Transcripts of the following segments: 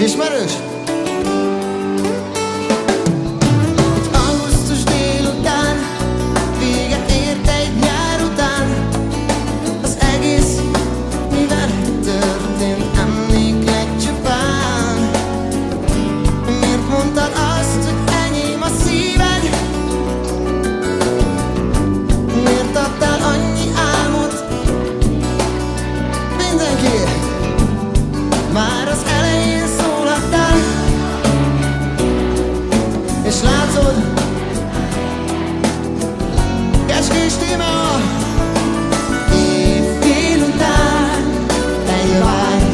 Ismeriz. esküs téma. Év délután Elvágy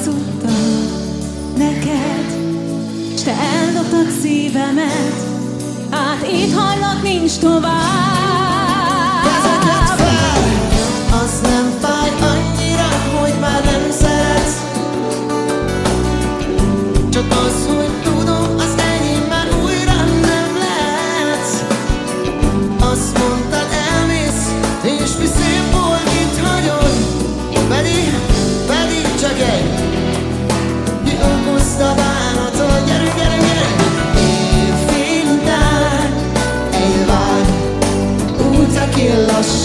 hazudtam neked, s te elloptad szívemet, át itt hallak nincs tovább. Vezetlek fel, az nem fáj annyira, hogy már nem szeretsz, csak az, hogy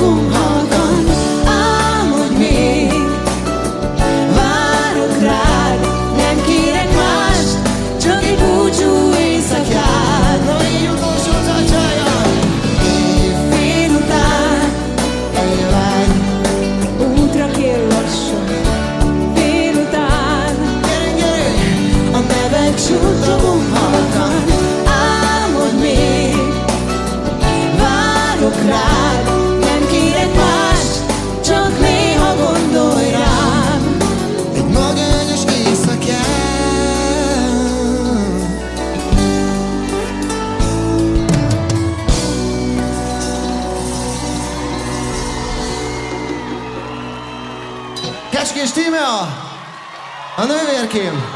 Cùng kecskés tíme a, a nővérkém.